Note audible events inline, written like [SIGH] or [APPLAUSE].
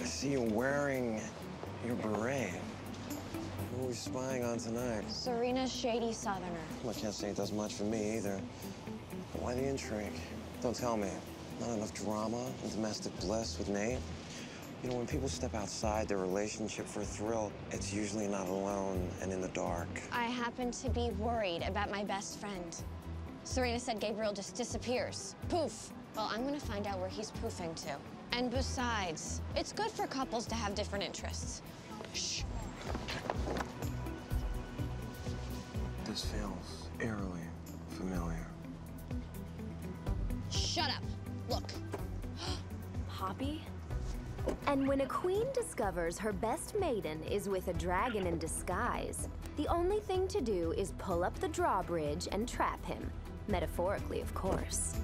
I see you wearing your beret. Who are we spying on tonight? Serena's shady southerner. Well, I can't say it does much for me either. But why the intrigue? Don't tell me. Not enough drama and domestic bliss with Nate? You know, when people step outside their relationship for a thrill, it's usually not alone and in the dark. I happen to be worried about my best friend. Serena said Gabriel just disappears. Poof. Well, I'm gonna find out where he's poofing to. And besides, it's good for couples to have different interests. Shh. This feels eerily familiar. Shut up. Look. [GASPS] Poppy? And when a queen discovers her best maiden is with a dragon in disguise, the only thing to do is pull up the drawbridge and trap him. Metaphorically, of course.